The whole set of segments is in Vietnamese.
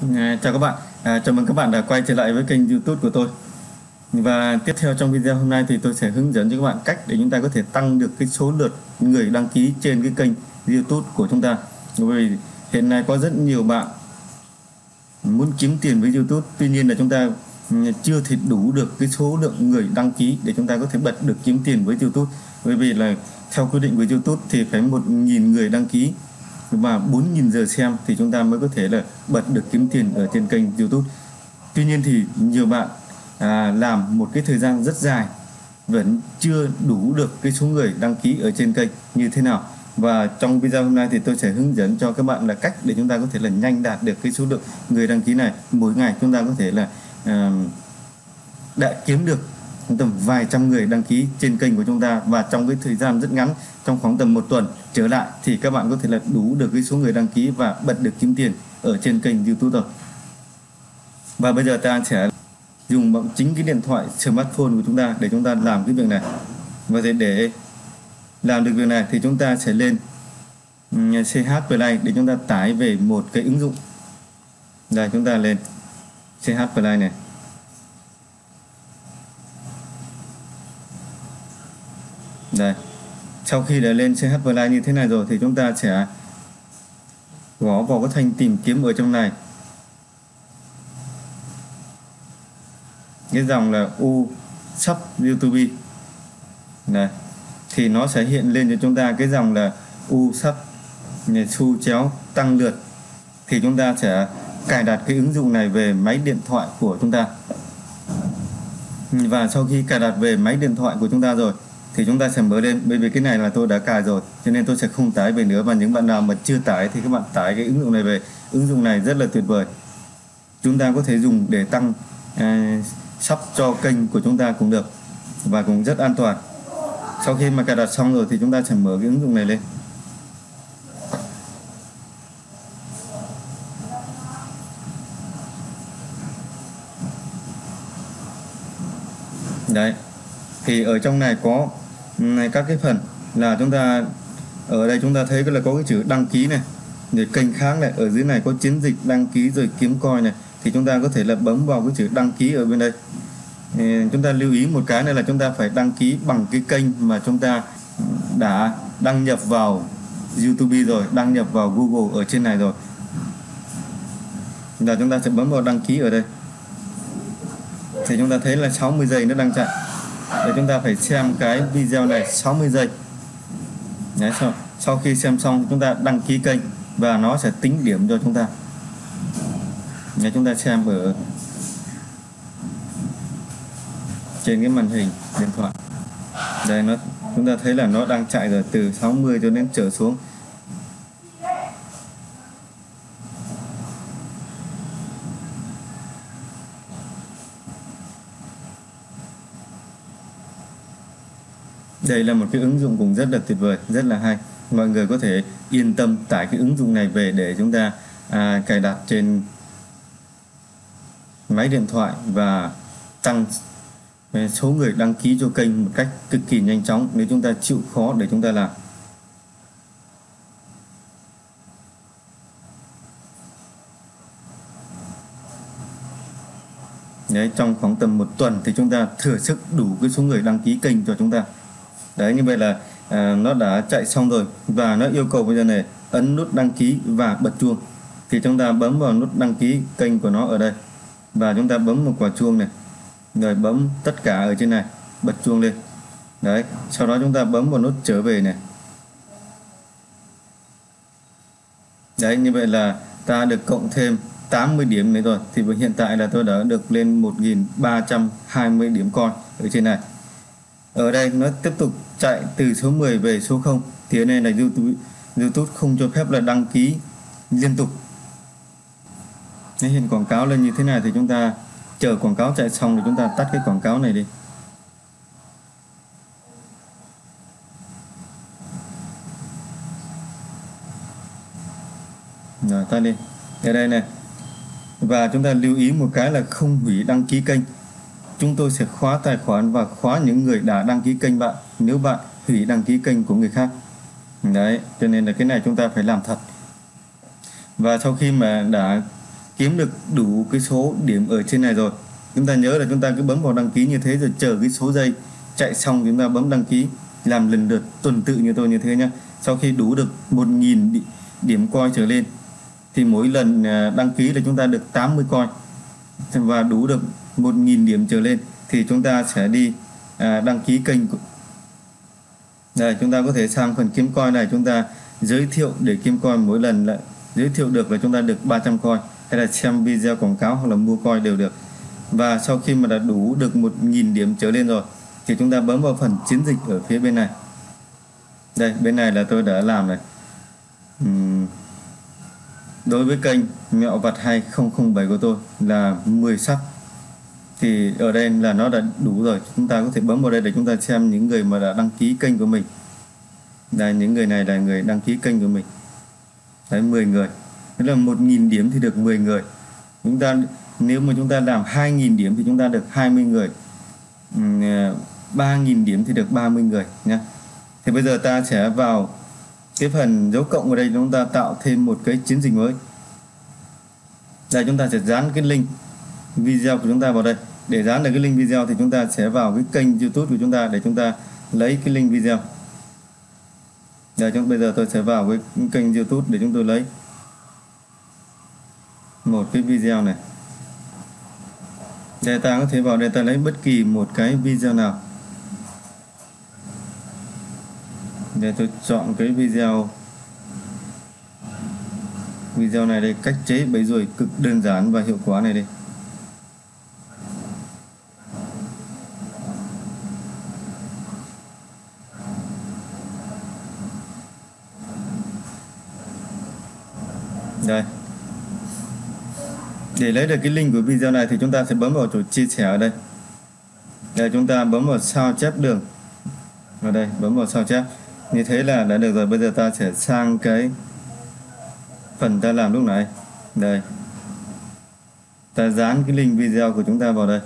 Vâng, à, chào các bạn, à, chào mừng các bạn đã quay trở lại với kênh youtube của tôi. Và tiếp theo trong video hôm nay thì tôi sẽ hướng dẫn cho các bạn cách để chúng ta có thể tăng được cái số lượt người đăng ký trên cái kênh youtube của chúng ta. Bởi vì hiện nay có rất nhiều bạn muốn kiếm tiền với youtube. Tuy nhiên là chúng ta ừ, chưa thể đủ được cái số lượng người đăng ký để chúng ta có thể bật được kiếm tiền với youtube. Bởi vì là theo quy định của youtube thì phải 1.000 người đăng ký và 4.000 giờ xem thì chúng ta mới có thể là bật được kiếm tiền ở trên kênh YouTube. Tuy nhiên thì nhiều bạn à, làm một cái thời gian rất dài vẫn chưa đủ được cái số người đăng ký ở trên kênh như thế nào. Và trong video hôm nay thì tôi sẽ hướng dẫn cho các bạn là cách để chúng ta có thể là nhanh đạt được cái số lượng người đăng ký này. Mỗi ngày chúng ta có thể là à, đã kiếm được tầm vài trăm người đăng ký trên kênh của chúng ta và trong cái thời gian rất ngắn trong khoảng tầm một tuần trở lại thì các bạn có thể là đủ được cái số người đăng ký và bật được kiếm tiền ở trên kênh YouTube rồi. Và bây giờ ta sẽ dùng bằng chính cái điện thoại smartphone của chúng ta để chúng ta làm cái việc này. Và để, để làm được việc này thì chúng ta sẽ lên ừ, CH Play để chúng ta tải về một cái ứng dụng. Đây chúng ta lên CH Play này. Đây. Sau khi đã lên CH Play như thế này rồi thì chúng ta sẽ gõ vào cái thanh tìm kiếm ở trong này. Cái dòng là u sub youtube. Này thì nó sẽ hiện lên cho chúng ta cái dòng là u sub xu chéo tăng lượt. Thì chúng ta sẽ cài đặt cái ứng dụng này về máy điện thoại của chúng ta. Và sau khi cài đặt về máy điện thoại của chúng ta rồi thì chúng ta sẽ mở lên bởi vì cái này là tôi đã cài rồi cho nên tôi sẽ không tải về nữa. Và những bạn nào mà chưa tải thì các bạn tải cái ứng dụng này về. Ứng dụng này rất là tuyệt vời. Chúng ta có thể dùng để tăng à, uh, sắp cho kênh của chúng ta cũng được và cũng rất an toàn. Sau khi mà cài đặt xong rồi thì chúng ta sẽ mở cái ứng dụng này lên. Đấy. Thì ở trong này có các cái phần là chúng ta, ở đây chúng ta thấy là có cái chữ đăng ký này. Rồi kênh khác này, ở dưới này có chiến dịch đăng ký rồi kiếm coi này. Thì chúng ta có thể là bấm vào cái chữ đăng ký ở bên đây. Thì chúng ta lưu ý một cái này là chúng ta phải đăng ký bằng cái kênh mà chúng ta ừ, đã đăng nhập vào YouTube rồi, đăng nhập vào Google ở trên này rồi. Là chúng ta sẽ bấm vào đăng ký ở đây. Thì chúng ta thấy là 60 giây nó đang chạy để chúng ta phải xem cái video này 60 giây. Đấy, sau, sau khi xem xong chúng ta đăng ký kênh và nó sẽ tính điểm cho chúng ta. Đấy, chúng ta xem ở trên cái màn hình điện thoại. Đây nó chúng ta thấy là nó đang chạy rồi từ 60 cho đến trở xuống. Đây là một cái ứng dụng cũng rất là tuyệt vời rất là hay. Mọi người có thể yên tâm tải cái ứng dụng này về để chúng ta à, cài đặt trên máy điện thoại và tăng số người đăng ký cho kênh một cách cực kỳ nhanh chóng. Nếu chúng ta chịu khó để chúng ta làm. Đấy, trong khoảng tầm một tuần thì chúng ta thừa sức đủ cái số người đăng ký kênh cho chúng ta đấy như vậy là à, nó đã chạy xong rồi và nó yêu cầu bây giờ này ấn nút đăng ký và bật chuông. Thì chúng ta bấm vào nút đăng ký kênh của nó ở đây và chúng ta bấm một quả chuông này. Rồi bấm tất cả ở trên này bật chuông lên. Đấy sau đó chúng ta bấm vào nút trở về này. Đấy như vậy là ta được cộng thêm 80 điểm đấy rồi. Thì hiện tại là tôi đã được lên 1320 điểm coin ở trên này. Ở đây nó tiếp tục chạy từ số 10 về số 0 thì ở đây là YouTube YouTube không cho phép là đăng ký liên tục. Nếu hiện quảng cáo lên như thế này thì chúng ta chờ quảng cáo chạy xong thì chúng ta tắt cái quảng cáo này đi. Rồi, tắt đi. Ở đây này. Và chúng ta lưu ý một cái là không hủy đăng ký kênh. Chúng tôi sẽ khóa tài khoản và khóa những người đã đăng ký kênh bạn nếu bạn hủy đăng ký kênh của người khác. Đấy, cho nên là cái này chúng ta phải làm thật. Và sau khi mà đã kiếm được đủ cái số điểm ở trên này rồi, chúng ta nhớ là chúng ta cứ bấm vào đăng ký như thế rồi chờ cái số giây chạy xong chúng ta bấm đăng ký, làm lần lượt tuần tự như tôi như thế nhé sau khi đủ được 1.000 điểm coi trở lên, thì mỗi lần à, đăng ký là chúng ta được 80 coi. Và đủ được 1.000 điểm trở lên, thì chúng ta sẽ đi à, đăng ký kênh đây, chúng ta có thể sang phần kiếm coi này, chúng ta giới thiệu để kiếm coi mỗi lần lại giới thiệu được là chúng ta được 300 coi hay là xem video quảng cáo hoặc là mua coi đều được. Và sau khi mà đã đủ được 1.000 điểm trở lên rồi, thì chúng ta bấm vào phần chiến dịch ở phía bên này. Đây, bên này là tôi đã làm này. Uhm. đối với kênh mẹo vặt 2007 của tôi là 10 sắc thì ở đây là nó đã đủ rồi. Chúng ta có thể bấm vào đây để chúng ta xem những người mà đã đăng ký kênh của mình. Đây, những người này là người đăng ký kênh của mình. Đấy 10 người. Tức là 1.000 điểm thì được 10 người. Chúng ta, nếu mà chúng ta làm 2.000 điểm thì chúng ta được 20 người. 3.000 à, điểm thì được 30 người nhé thì bây giờ ta sẽ vào cái phần dấu cộng ở đây, chúng ta tạo thêm một cái chiến dịch mới. Đây, chúng ta sẽ dán cái link video của chúng ta vào đây để dán được cái link video thì chúng ta sẽ vào cái kênh youtube của chúng ta để chúng ta lấy cái link video. Đây, chúng bây giờ tôi sẽ vào cái kênh youtube để chúng tôi lấy. Một cái video này. Đây ta có thể vào đây ta lấy bất kỳ một cái video nào. Để tôi chọn cái video. Video này đây, cách chế bẫy ruồi cực đơn giản và hiệu quả này đây. Đây. Để lấy được cái link của video này thì chúng ta sẽ bấm vào chỗ chia sẻ ở đây. Để chúng ta bấm vào sao chép đường. Ở đây, bấm vào sao chép. Như thế là đã được rồi. Bây giờ ta sẽ sang cái phần ta làm lúc nãy. Đây. Ta dán cái link video của chúng ta vào đây.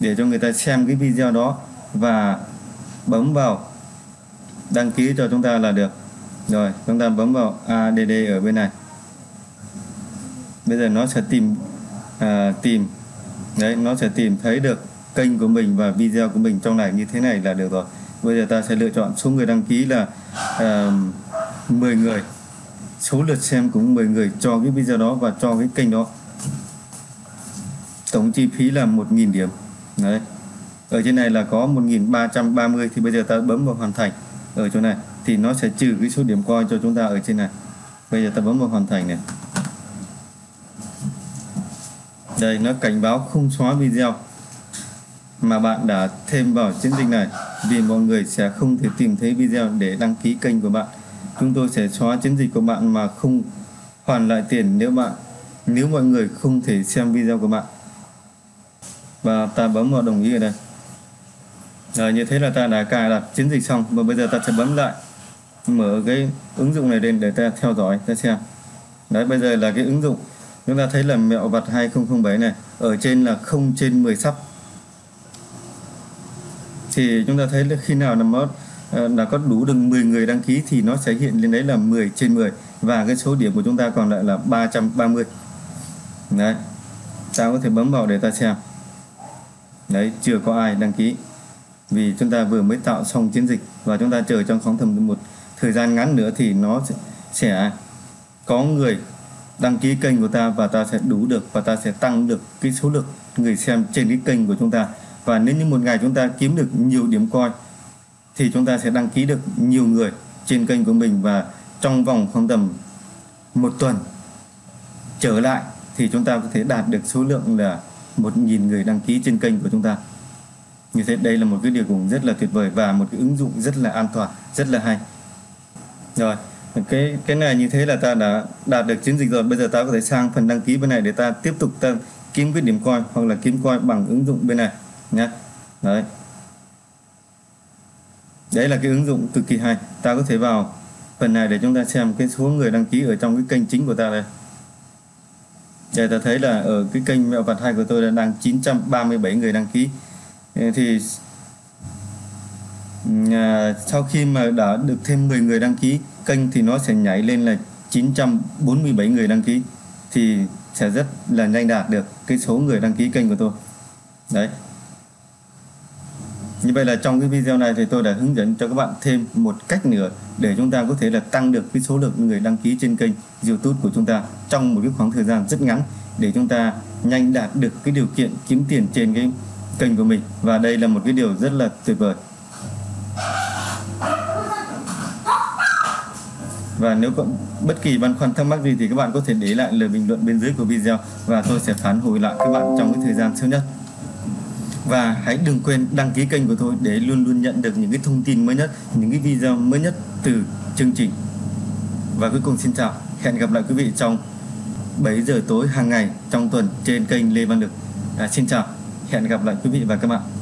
Để cho người ta xem cái video đó và bấm vào đăng ký cho chúng ta là được. Rồi, chúng ta bấm vào ADD ở bên này bây giờ nó sẽ tìm à, tìm. Đấy nó sẽ tìm thấy được kênh của mình và video của mình trong này như thế này là được rồi. Bây giờ ta sẽ lựa chọn số người đăng ký là à, 10 người. Số lượt xem cũng 10 người cho cái video đó và cho cái kênh đó. Tổng chi phí là 1.000 điểm. Đấy. Ở trên này là có 1330 thì bây giờ ta bấm vào hoàn thành ở chỗ này. Thì nó sẽ trừ cái số điểm coi cho chúng ta ở trên này. Bây giờ ta bấm vào hoàn thành này đây nó cảnh báo không xóa video mà bạn đã thêm vào chiến dịch này. Vì mọi người sẽ không thể tìm thấy video để đăng ký kênh của bạn. Chúng tôi sẽ xóa chiến dịch của bạn mà không hoàn lại tiền nếu bạn, nếu mọi người không thể xem video của bạn. Và ta bấm vào đồng ý ở đây. Rồi như thế là ta đã cài đặt chiến dịch xong. Và bây giờ ta sẽ bấm lại, mở cái ứng dụng này lên để ta theo dõi, ta xem. Đấy, bây giờ là cái ứng dụng chúng ta thấy là mẹo vặt 2007 này, ở trên là 0 trên 10 sắp. Thì chúng ta thấy là khi nào là nó ờ, là có đủ được 10 người đăng ký thì nó sẽ hiện lên đấy là 10 trên 10 và cái số điểm của chúng ta còn lại là 330 đấy, ta có thể bấm vào để ta xem. Đấy, chưa có ai đăng ký, vì chúng ta vừa mới tạo xong chiến dịch và chúng ta chờ trong khoảng tầm một thời gian ngắn nữa thì nó sẽ có người đăng ký kênh của ta và ta sẽ đủ được và ta sẽ tăng được cái số lượng người xem trên cái kênh của chúng ta. Và nếu như một ngày chúng ta kiếm được nhiều điểm coi, thì chúng ta sẽ đăng ký được nhiều người trên kênh của mình và trong vòng khoảng tầm một tuần trở lại thì chúng ta có thể đạt được số lượng là 1.000 người đăng ký trên kênh của chúng ta. Như thế, đây là một cái điều cũng rất là tuyệt vời và một cái ứng dụng rất là an toàn, rất là hay. Rồi cái cái này như thế là ta đã đạt được chiến dịch rồi. Bây giờ ta có thể sang phần đăng ký bên này để ta tiếp tục ta kiếm cái điểm coi hoặc là kiếm coi bằng ứng dụng bên này nhé đấy. Đấy là cái ứng dụng cực kỳ hay. Ta có thể vào phần này để chúng ta xem cái số người đăng ký ở trong cái kênh chính của ta đây. Để ta thấy là ở cái kênh mẹo vặt hai của tôi là đang 937 người đăng ký. Thì à, sau khi mà đã được thêm 10 người đăng ký kênh thì nó sẽ nhảy lên là 947 người đăng ký, thì sẽ rất là nhanh đạt được cái số người đăng ký kênh của tôi. Đấy. Như vậy là trong cái video này thì tôi đã hướng dẫn cho các bạn thêm một cách nữa để chúng ta có thể là tăng được cái số lượng người đăng ký trên kênh YouTube của chúng ta trong một cái khoảng thời gian rất ngắn để chúng ta nhanh đạt được cái điều kiện kiếm tiền trên cái kênh của mình. Và đây là một cái điều rất là tuyệt vời. Và nếu có bất kỳ băn khoăn thắc mắc gì thì các bạn có thể để lại lời bình luận bên dưới của video và tôi sẽ phản hồi lại các bạn trong cái thời gian sớm nhất. Và hãy đừng quên đăng ký kênh của tôi để luôn luôn nhận được những cái thông tin mới nhất những cái video mới nhất từ chương trình. Và cuối cùng xin chào hẹn gặp lại quý vị trong 7 giờ tối hàng ngày trong tuần trên kênh Lê Văn Lực. À, xin chào hẹn gặp lại quý vị và các bạn.